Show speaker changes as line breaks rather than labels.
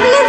I've lived